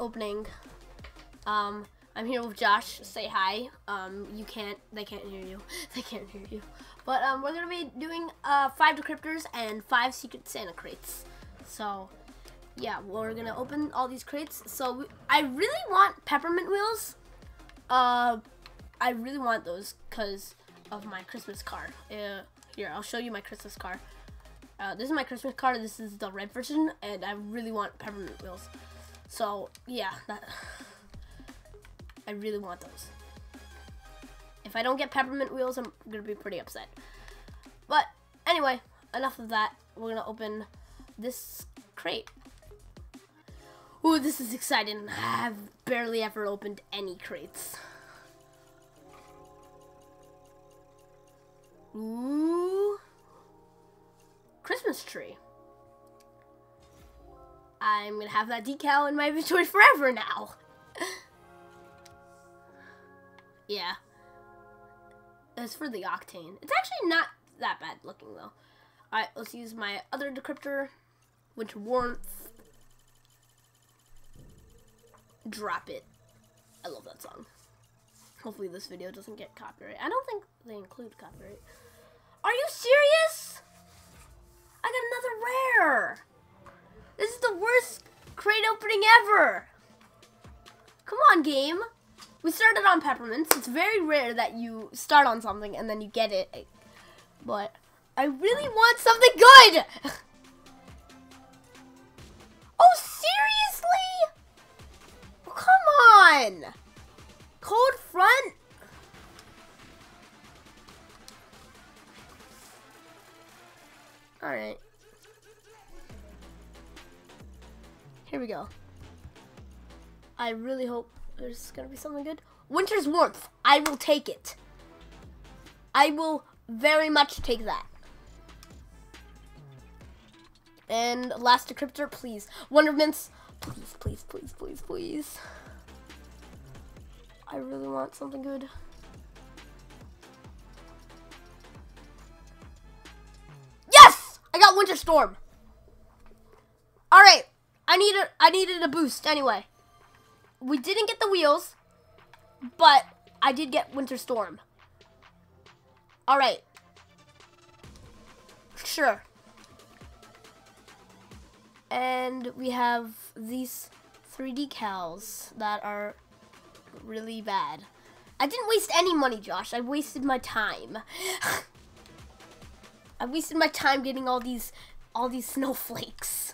opening. Um, I'm here with Josh. Say hi. Um, you can't. They can't hear you. They can't hear you. But um, we're gonna be doing uh five decryptors and five secret Santa crates. So, yeah, we're gonna open all these crates. So we, I really want peppermint wheels. Uh, I really want those because of my Christmas card. Uh, here, I'll show you my Christmas card. Uh, this is my Christmas card. This is the red version, and I really want peppermint wheels. So yeah, that I really want those. If I don't get peppermint wheels, I'm gonna be pretty upset. But anyway, enough of that. We're gonna open this crate. Ooh, this is exciting. I've barely ever opened any crates. Ooh. Christmas tree. I'm gonna have that decal in my inventory forever now. yeah. It's for the octane. It's actually not that bad looking though. Alright, let's use my other decryptor, which warmth. Drop it. I love that song. Hopefully this video doesn't get copyright. I don't think they include copyright. Are you serious? I got another rare. This is the worst crate opening ever. Come on, game. We started on peppermints. It's very rare that you start on something and then you get it. But I really want something good. oh, seriously? Come on. Cold front? Alright. Here we go. I really hope there's gonna be something good. Winter's warmth. I will take it. I will very much take that. And last decryptor, please. Wondermints, please, please, please, please, please. I really want something good. Yes! I got Winter Storm. I needed I needed a boost anyway. We didn't get the wheels, but I did get Winter Storm. All right. Sure. And we have these 3D decals that are really bad. I didn't waste any money, Josh. I wasted my time. I wasted my time getting all these all these snowflakes.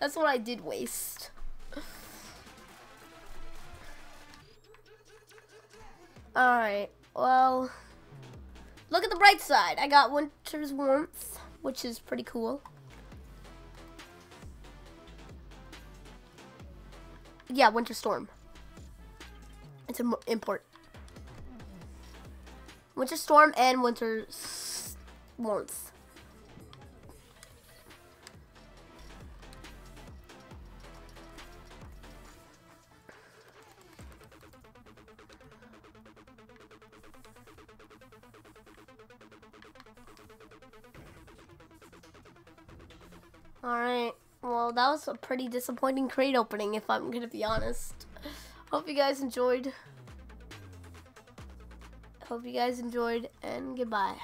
That's what I did waste. Alright, well, look at the bright side. I got winter's warmth, which is pretty cool. Yeah, winter storm. It's an import. Winter storm and winter warmth. Alright, well that was a pretty disappointing crate opening if I'm gonna be honest. Hope you guys enjoyed. Hope you guys enjoyed and goodbye.